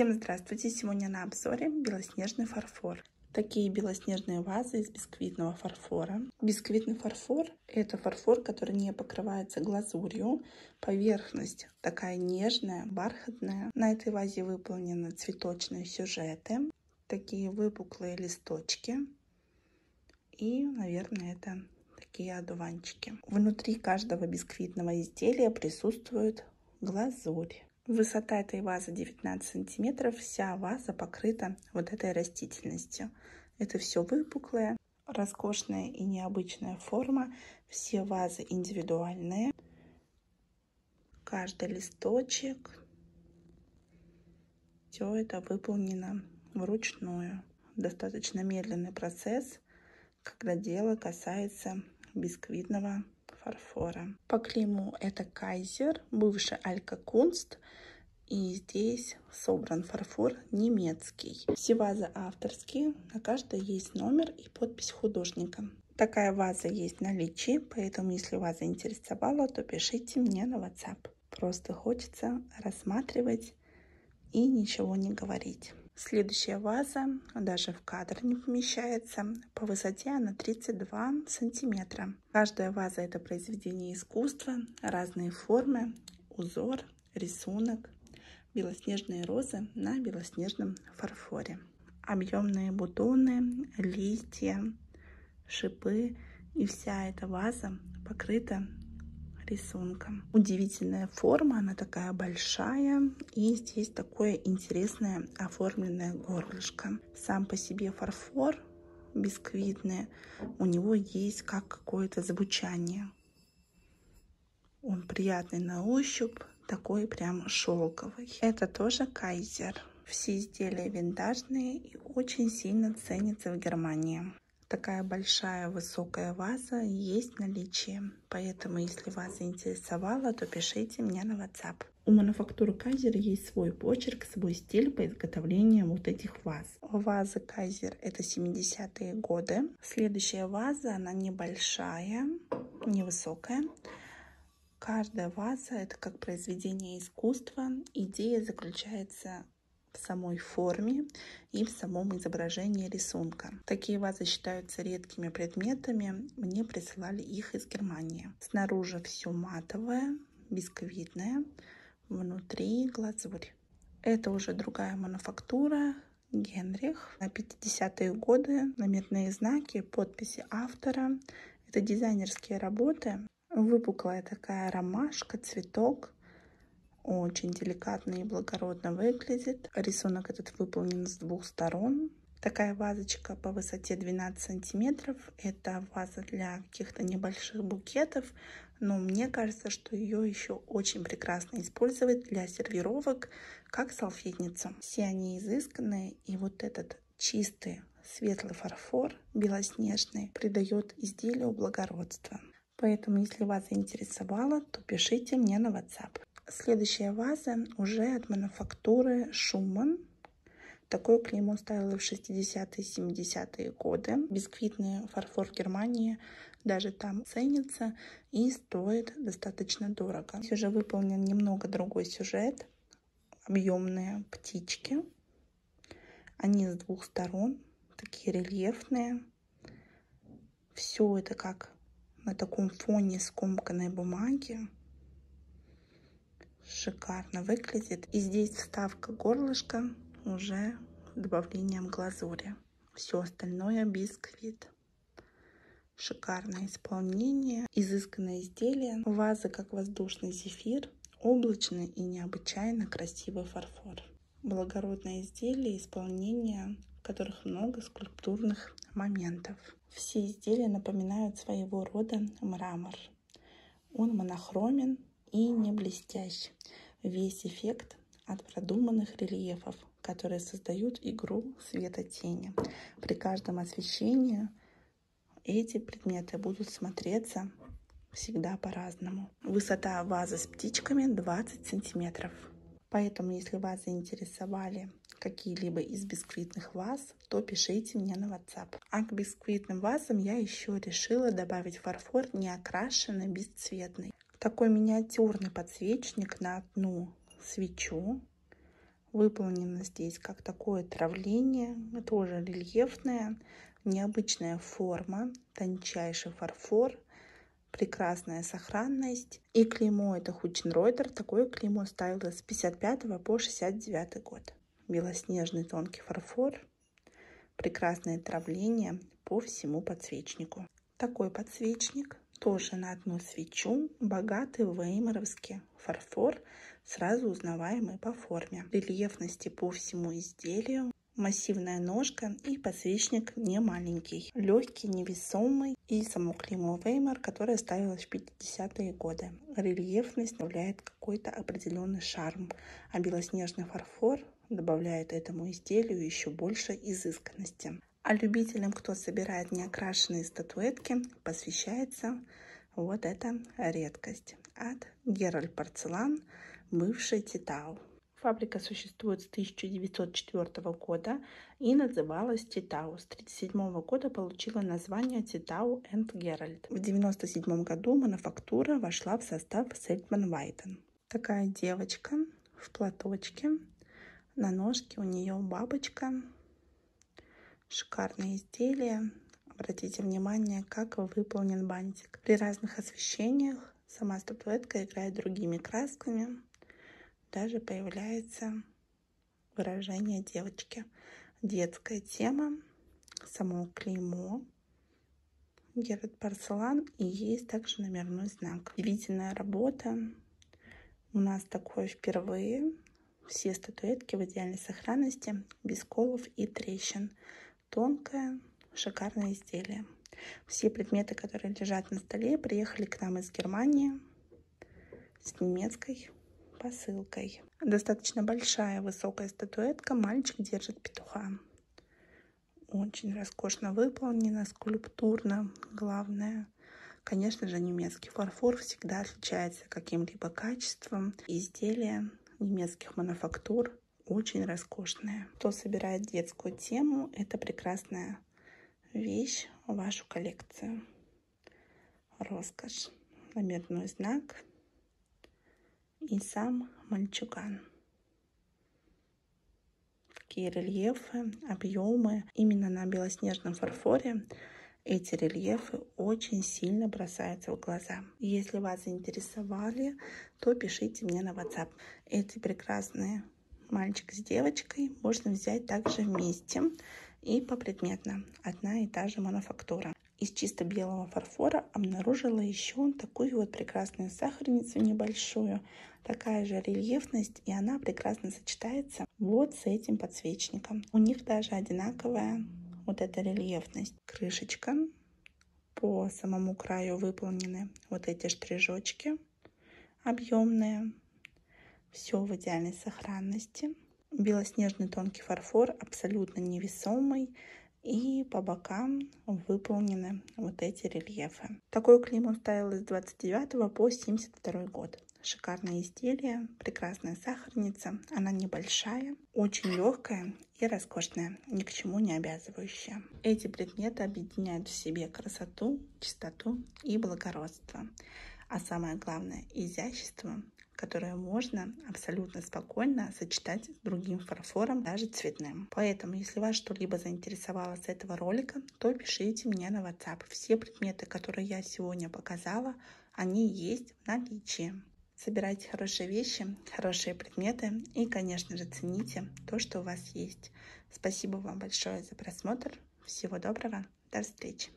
Всем здравствуйте! Сегодня на обзоре белоснежный фарфор. Такие белоснежные вазы из бисквитного фарфора. Бисквитный фарфор – это фарфор, который не покрывается глазурью. Поверхность такая нежная, бархатная. На этой вазе выполнены цветочные сюжеты. Такие выпуклые листочки. И, наверное, это такие одуванчики. Внутри каждого бисквитного изделия присутствует глазурь. Высота этой вазы 19 сантиметров. Вся ваза покрыта вот этой растительностью. Это все выпуклое, роскошная и необычная форма. Все вазы индивидуальные. Каждый листочек. Все это выполнено вручную. Достаточно медленный процесс, когда дело касается бисквитного фарфора. По клейму это Кайзер, бывший Алька Кунст. И здесь собран фарфор немецкий. Все вазы авторские, на каждой есть номер и подпись художника. Такая ваза есть в наличии, поэтому если вас заинтересовала, то пишите мне на WhatsApp. Просто хочется рассматривать и ничего не говорить. Следующая ваза даже в кадр не помещается. По высоте она 32 сантиметра. Каждая ваза это произведение искусства, разные формы, узор, рисунок. Белоснежные розы на белоснежном фарфоре. Объемные бутоны, листья, шипы и вся эта ваза покрыта рисунком. Удивительная форма, она такая большая. И здесь такое интересное оформленное горлышко. Сам по себе фарфор бисквитный, у него есть как какое-то звучание. Он приятный на ощупь, такой прям шелковый. Это тоже кайзер. Все изделия винтажные и очень сильно ценятся в Германии такая большая высокая ваза есть в наличии. Поэтому, если вас заинтересовало, то пишите мне на WhatsApp. У мануфактуры Кайзер есть свой почерк, свой стиль по изготовлению вот этих ваз. Ваза Кайзер это 70-е годы. Следующая ваза, она небольшая, невысокая. Каждая ваза это как произведение искусства. Идея заключается в самой форме и в самом изображении рисунка. Такие вазы считаются редкими предметами. Мне присылали их из Германии. Снаружи все матовое, бисквитное, внутри глазурь. Это уже другая мануфактура, Генрих. На 50-е годы номерные знаки, подписи автора. Это дизайнерские работы. Выпуклая такая ромашка, цветок очень деликатно и благородно выглядит. Рисунок этот выполнен с двух сторон. Такая вазочка по высоте 12 сантиметров. Это ваза для каких-то небольших букетов. Но мне кажется, что ее еще очень прекрасно использовать для сервировок, как салфетницу. Все они изысканные. И вот этот чистый светлый фарфор, белоснежный, придает изделию благородство. Поэтому, если вас заинтересовало, то пишите мне на WhatsApp. Следующая ваза уже от мануфактуры Шуман. Такой клеймо ставила в 60-е, 70-е годы. Бисквитный фарфор Германии даже там ценится и стоит достаточно дорого. Здесь уже выполнен немного другой сюжет. Объемные птички. Они с двух сторон, такие рельефные. Все это как на таком фоне скомканной бумаги шикарно выглядит. И здесь вставка горлышка уже добавлением глазури. Все остальное бисквит. Шикарное исполнение, изысканное изделие, ваза как воздушный зефир, облачный и необычайно красивый фарфор. Благородное изделие, исполнение, в которых много скульптурных моментов. Все изделия напоминают своего рода мрамор. Он монохромен, и не блестящий. Весь эффект от продуманных рельефов, которые создают игру света-тени. При каждом освещении эти предметы будут смотреться всегда по-разному. Высота вазы с птичками 20 сантиметров. Поэтому, если вас заинтересовали какие-либо из бисквитных ваз, то пишите мне на WhatsApp. А к бисквитным вазам я еще решила добавить фарфор не окрашенный, бесцветный такой миниатюрный подсвечник на одну свечу. Выполнено здесь как такое травление, тоже рельефное, необычная форма, тончайший фарфор, прекрасная сохранность. И клеймо это Хученройтер, такое клеймо ставилось с 55 по 69 год. Белоснежный тонкий фарфор, прекрасное травление по всему подсвечнику. Такой подсвечник тоже на одну свечу, богатый веймаровский фарфор, сразу узнаваемый по форме. Рельефности по всему изделию, массивная ножка и подсвечник не маленький, легкий, невесомый и само клеймо Веймар, которое ставилось в 50-е годы. Рельефность добавляет какой-то определенный шарм, а белоснежный фарфор добавляет этому изделию еще больше изысканности. А любителям, кто собирает неокрашенные статуэтки, посвящается вот эта редкость от Геральт Порцелан, бывший Титау. Фабрика существует с 1904 года и называлась Титау. С 1937 года получила название Титау энд Геральт. В 1997 году мануфактура вошла в состав Сельтман Вайтен. Такая девочка в платочке. На ножке у нее бабочка Шикарное изделие. Обратите внимание, как выполнен бантик. При разных освещениях сама статуэтка играет другими красками. Даже появляется выражение девочки. Детская тема, само клеймо, Герат Порцелан и есть также номерной знак. Удивительная работа. У нас такое впервые. Все статуэтки в идеальной сохранности, без колов и трещин тонкое, шикарное изделие. Все предметы, которые лежат на столе, приехали к нам из Германии с немецкой посылкой. Достаточно большая высокая статуэтка. Мальчик держит петуха. Очень роскошно выполнена, скульптурно. Главное, конечно же, немецкий фарфор всегда отличается каким-либо качеством. Изделия немецких мануфактур очень роскошная. Кто собирает детскую тему, это прекрасная вещь в вашу коллекцию. Роскошь. Номерной знак и сам мальчуган. Какие рельефы, объемы. Именно на белоснежном фарфоре эти рельефы очень сильно бросаются в глаза. Если вас заинтересовали, то пишите мне на WhatsApp. Эти прекрасные мальчик с девочкой можно взять также вместе и попредметно. Одна и та же мануфактура. Из чисто белого фарфора обнаружила еще такую вот прекрасную сахарницу небольшую. Такая же рельефность, и она прекрасно сочетается вот с этим подсвечником. У них даже одинаковая вот эта рельефность. Крышечка. По самому краю выполнены вот эти штрижочки объемные. Все в идеальной сохранности. Белоснежный тонкий фарфор, абсолютно невесомый. И по бокам выполнены вот эти рельефы. Такой клеймо ставилось с 29 по 72 год. Шикарное изделие, прекрасная сахарница. Она небольшая, очень легкая и роскошная, ни к чему не обязывающая. Эти предметы объединяют в себе красоту, чистоту и благородство. А самое главное, изящество которое можно абсолютно спокойно сочетать с другим фарфором, даже цветным. Поэтому, если вас что-либо заинтересовало с этого ролика, то пишите мне на WhatsApp. Все предметы, которые я сегодня показала, они есть в наличии. Собирайте хорошие вещи, хорошие предметы и, конечно же, цените то, что у вас есть. Спасибо вам большое за просмотр. Всего доброго. До встречи.